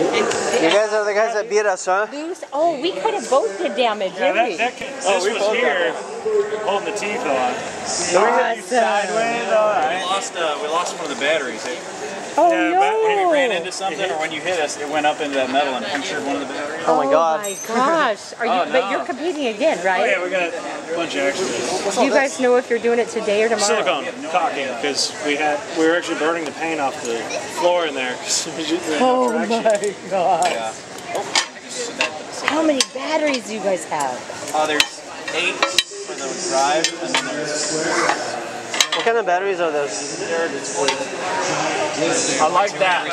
You guys are the guys that beat us, huh? Loose. Oh, we could have both did damage, Yeah, didn't that, we? that, Oh, this we was both here holding the teeth on. Awesome. Sideways, all We lost, uh, we lost one of the batteries. It, Oh Yeah, but when we ran into something or when you hit us, it went up into that metal and punctured one of the batteries. Oh my god. Oh my gosh. Are you? Oh, But you're competing again, right? Oh yeah, we got a bunch of extras. Do you guys know if you're doing it today or tomorrow? Silicone caulking because we had we were actually burning the paint off the floor in there because we just we had no Oh my gosh. Yeah. So that- so How many batteries do you guys have? Uh, there's eight for the drive, and then there's What kind of batteries are those? I like that.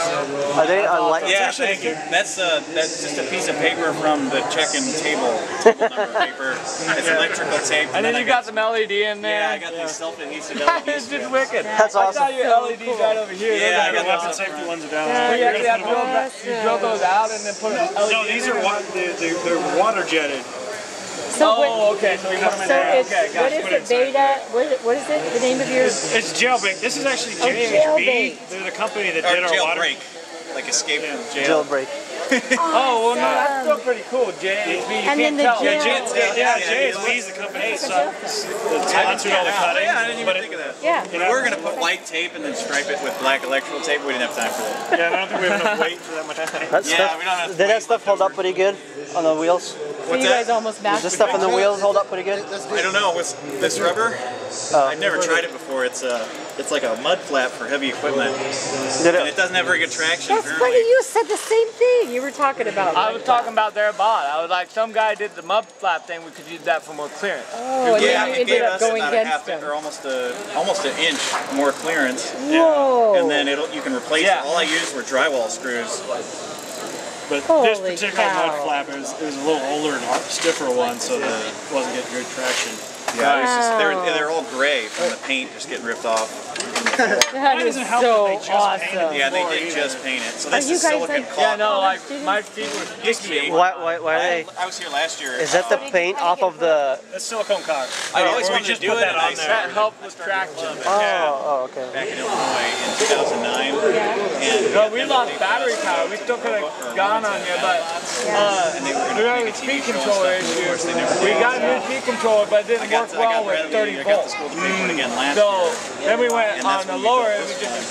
Are they unlike? yeah, thank you. That's uh, that's just a piece of paper from the check-in table, table number paper. It's electrical tape. And then I you got some LED in there. yeah, I got these self-adhesive That LED is just wicked. That's I awesome. saw your So LEDs cool. right over here. Yeah, Those I are got the Weapon ones- safety ones are down We there. actually have to drill, you drill those out and then put an LED. No, these are wa- they, they, they're water jetted. So Oh, what? okay. So we put them in So there. it's Okay, gotcha. is Put it? inside Beta? What, what is it? The name of your? It's jailbait. This is actually Oh, JHB. jailbait. They're the company that Or did our water. jailbreak, like escape from jail. Jailbreak. Oh, well, no, that's still pretty cool. JHB, you And then can't the tell. jail- Yeah, Yeah, yeah, JSB is the company uh, that sponsored all the Oh, cutting. yeah, I didn't even think of that. Yeah. We were gonna put white tape and then stripe it with black electrical tape. We didn't have time for that. Yeah, I don't think we have enough weight for that much paint. That Yeah, stuff, we don't have did that stuff hold up pretty good on the wheels? So you that? guys almost Does matched. this stuff on the wheels hold up pretty good? I don't know. With this rubber, I've never tried it before. It's uh, it's like a mud flap for heavy equipment, Did and it? it doesn't have very good traction. That's funny. You said the same thing. You were talking about. I was talking about their bot. I was like, some guy did the mud flap thing. We could use that for more clearance. Oh, and Yeah, then you it ended gave up us going about a against half them. or almost a almost an inch more clearance, Whoa. and then it'll you can replace Yeah. it. All I used were drywall screws. But Holy this particular cow. mud flap, it was, it was a little older and stiffer one, so that it wasn't getting good traction. Yeah, it's just, Wow. they're they're all gray from the paint just getting ripped off. That That is doesn't help so they just painted awesome. Yeah, they did just paint it. So Are this you is silicon like- caulk. Yeah, no, like my feet were Used to be. sticky. Why, why, why are I, they? I was here last year. Is that the paint off of the? That's silicone caulk. I always Or we wanted to do put it, that on there. That helped with traction. Oh, Yeah. oh, okay. back in Illinois in 2009. And No, we lost battery power. We still could have gone on there, but uh, and they were we going had to a speed TV show and controller stuff. Of course, issue. We got a new speed controller, but it I didn't got, work to, I well got, with ready, 30 I got the volts. school to pay for it again last So year. then we went on the lower and we just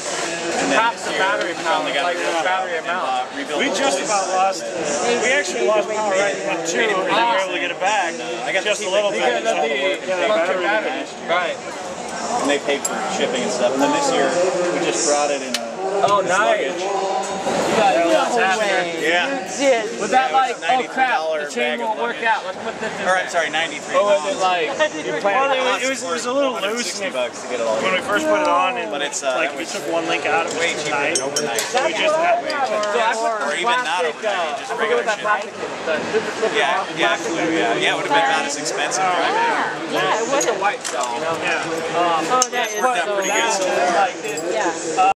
then the battery we power, got like the battery and, amount. uh, We just about lost. We actually lost power right in too, and we were able to get it back. Just a little bit. Because of the battery. battery. Right. and they paid for shipping and stuff. And then this year, we just brought it in a Oh, nice. Luggage. You got, No that. way. Yeah. Did. Was that Yeah, like, was oh crap, the chain won't work out. Let's put this in Or. I'm sorry, 93 Or was it like, Well, it it? was, it was, it was a little loose, 60 and it- bucks to get it all. when we first put it on, and But it's, uh, like we took one link out, of it was way cheaper than overnight. So we just had So I put Or the even not overnight, uh, just I forget what that regular plastic is. The, this is the Yeah, yeah, yeah, yeah. It would have been not as expensive. Right? Yeah, it was the white stuff, you know? yeah. Oh, that is so pretty bad. so far. Like this. Yeah.